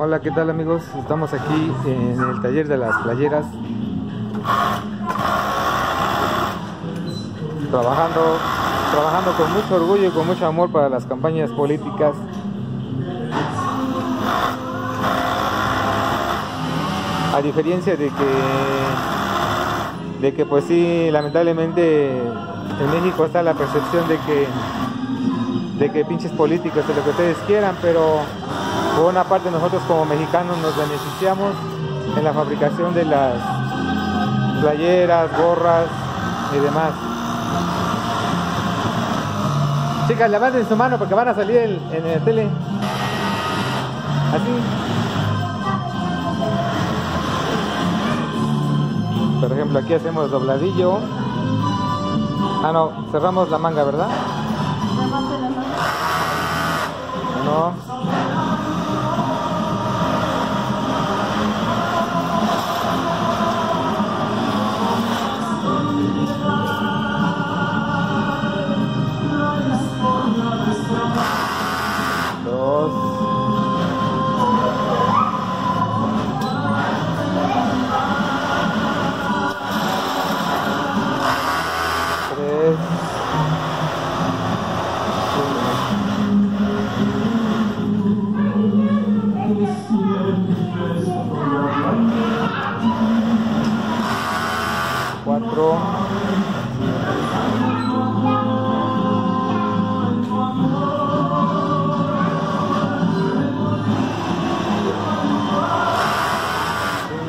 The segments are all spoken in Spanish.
Hola, ¿qué tal amigos? Estamos aquí en el taller de las playeras. Trabajando, trabajando con mucho orgullo y con mucho amor para las campañas políticas. A diferencia de que, de que pues sí, lamentablemente en México está la percepción de que, de que pinches políticos de lo que ustedes quieran, pero por una parte nosotros como mexicanos nos beneficiamos en la fabricación de las playeras, gorras y demás. Chicas, levanten su mano porque van a salir en, en la tele. Así. Por ejemplo, aquí hacemos dobladillo. Ah, no, cerramos la manga, ¿verdad? No.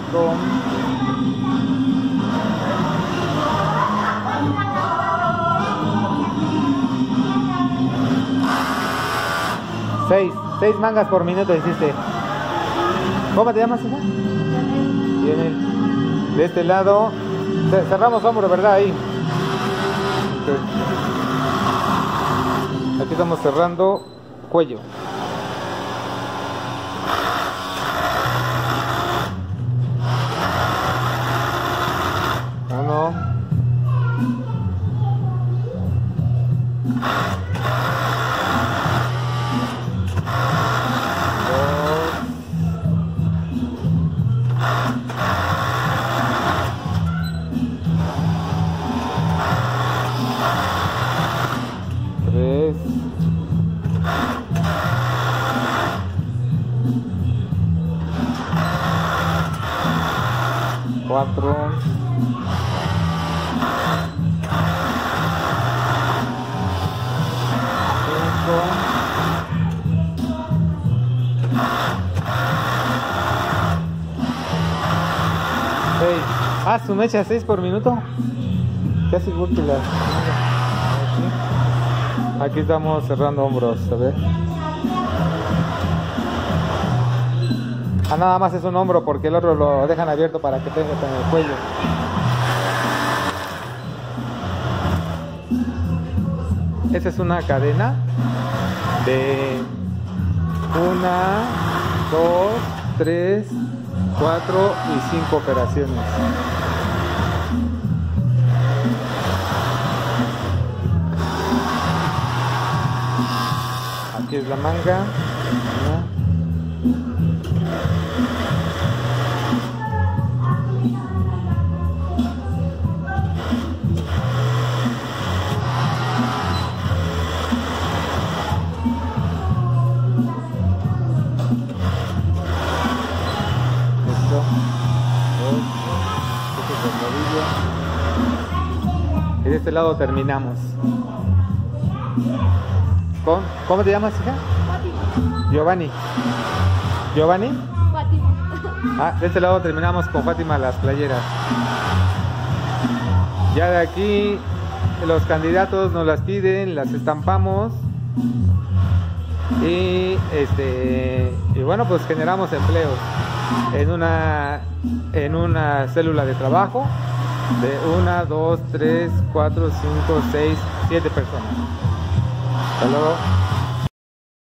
Cinco seis seis mangas por minuto hiciste ¿cómo te llamas? Viene de este lado cerramos hombro, ¿verdad? Ahí. Aquí estamos cerrando cuello. 4. Ah, su mecha 6 por minuto. Casi igual. Aquí estamos cerrando hombros, a ver. Ah, nada más es un hombro porque el otro lo dejan abierto para que tenga en el cuello. Esa es una cadena de una, dos, tres, cuatro y cinco operaciones. Aquí es la manga. Y de este lado terminamos. ¿Cómo, ¿Cómo te llamas, hija? Giovanni. ¿Giovanni? Fátima. Ah, de este lado terminamos con Fátima las playeras. Ya de aquí los candidatos nos las piden, las estampamos y este y bueno pues generamos empleos en una en una célula de trabajo de una, dos, tres, cuatro, cinco, seis, siete personas. Hasta luego.